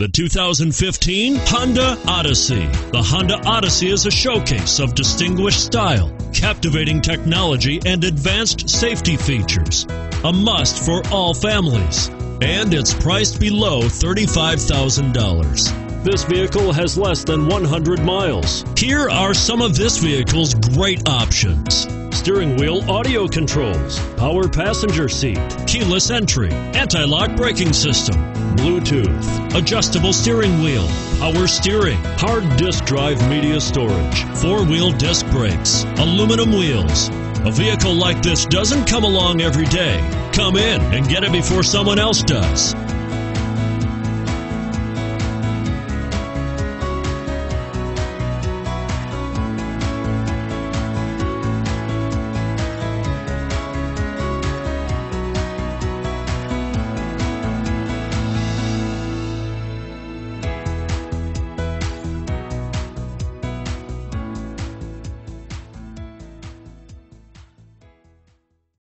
The 2015 Honda Odyssey. The Honda Odyssey is a showcase of distinguished style, captivating technology, and advanced safety features. A must for all families. And it's priced below $35,000. This vehicle has less than 100 miles. Here are some of this vehicle's great options steering wheel audio controls, power passenger seat, keyless entry, anti lock braking system, Bluetooth, adjustable steering wheel, power steering, hard disk drive media storage, four wheel disc brakes, aluminum wheels. A vehicle like this doesn't come along every day. Come in and get it before someone else does.